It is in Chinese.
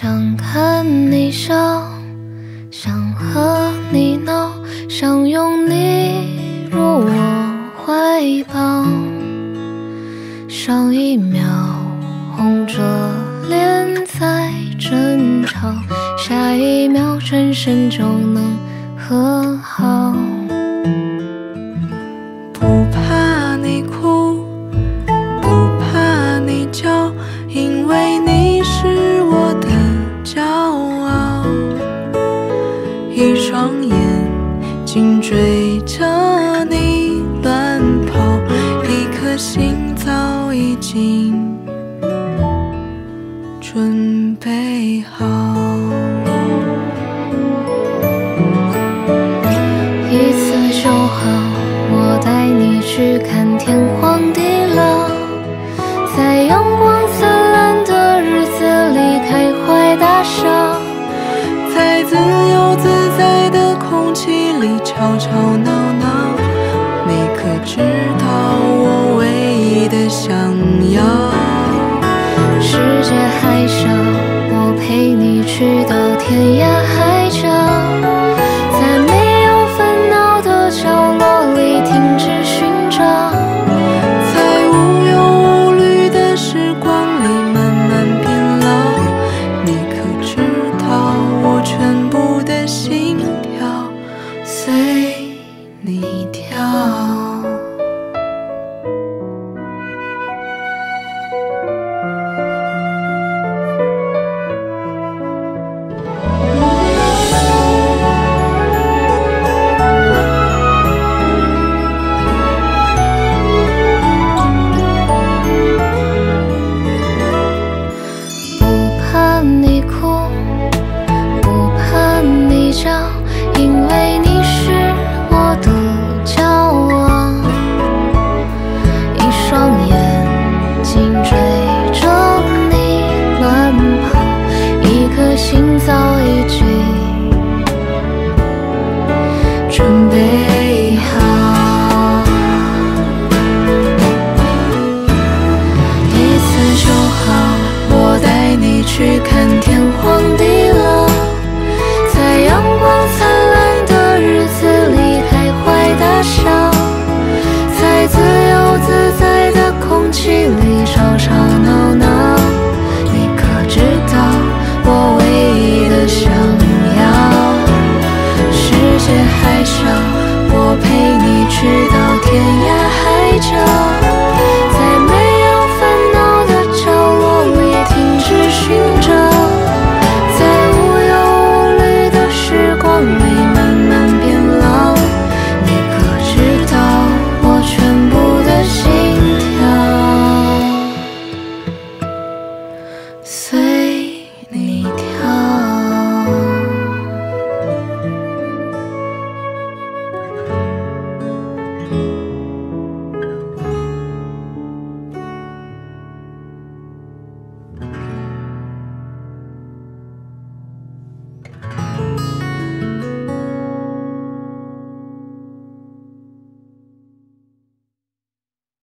想看你笑想和你闹想拥你入我怀抱。上一秒红着脸在争吵下一秒转身就能和紧追着你乱跑，一颗心早已经准备好。一次就好，我带你去看天吵吵闹闹，你可知道我唯一的想要？笑因为你是我的骄傲。一双眼睛追着你乱跑一颗心早已经准备好。一次就好我带你去看天荒地